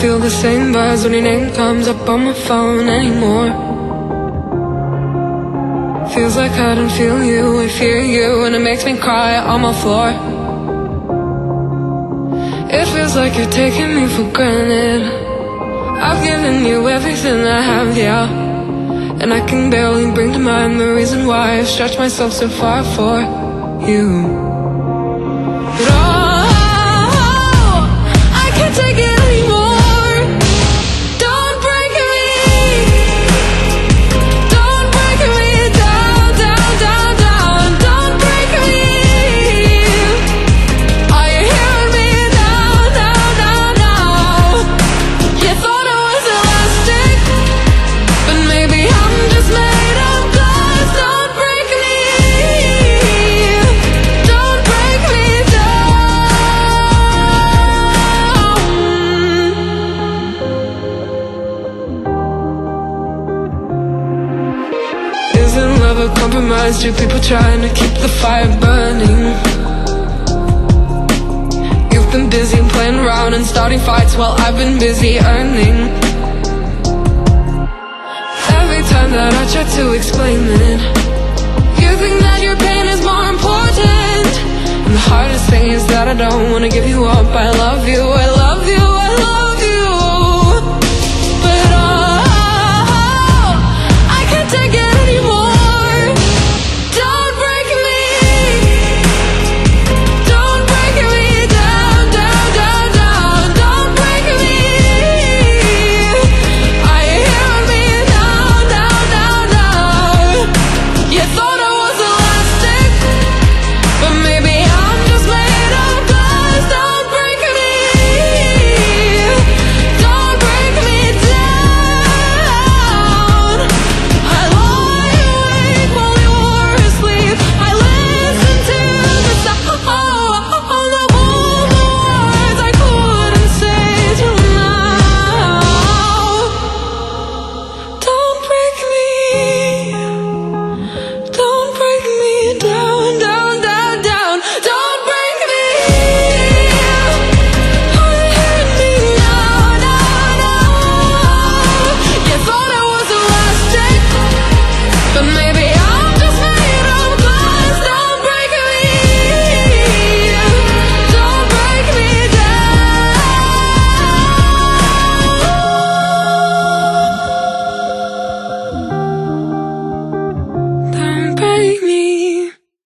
feel the same buzz when your name comes up on my phone anymore. Feels like I don't feel you, I fear you, and it makes me cry on my floor. It feels like you're taking me for granted. I've given you everything I have, yeah. And I can barely bring to mind the reason why I've stretched myself so far for you. But oh, A compromise? Two people trying to keep the fire burning. You've been busy playing around and starting fights while I've been busy earning. Every time that I try to explain it, you think that your pain is more important. And the hardest thing is that I don't wanna give you up. I love you,